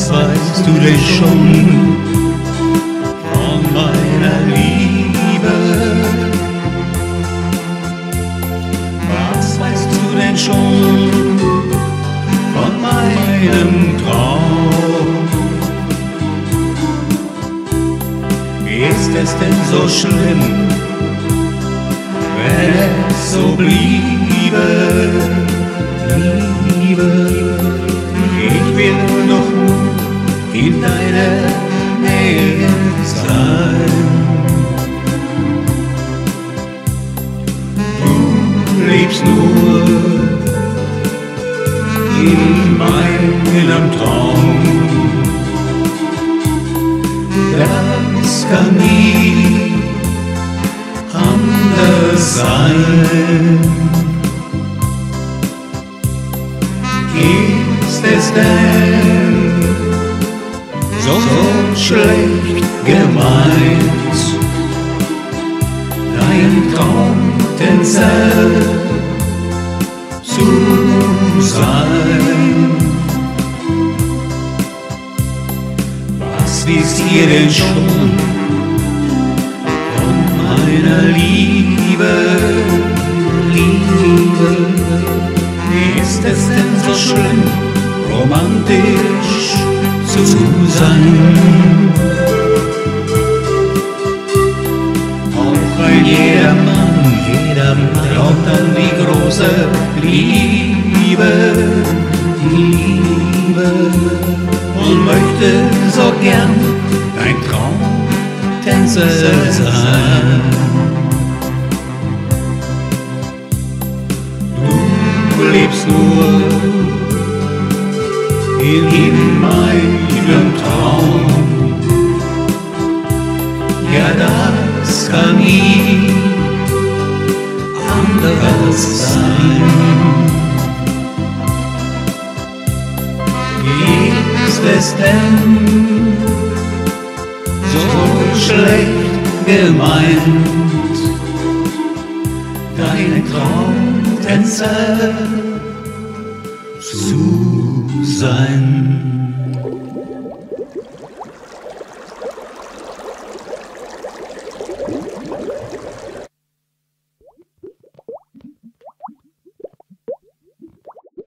Was weißt du denn schon von meiner Liebe? Was weißt du denn schon von meinem Traum? Ist es denn so schlimm, wenn es so bliebe? In deiner Nähe sein. Du lebst nur in meinem Traum. Das kann nie anders sein. Ist es denn so schlecht gemeint, dein Traumtänzer zu sein? Was wisst ihr denn schon von meiner Liebe, Liebe? Ist es denn so schlimm, romantisch Jeder Mann, jeder glaubt an die große Liebe, Liebe und möchte so gern ein Traumtänzer sein. Du lebst nur in, in meinem Traum. Ja, das kann nie anders sein. Ist es denn so schlecht gemeint, dein Traumtänzer zu sein?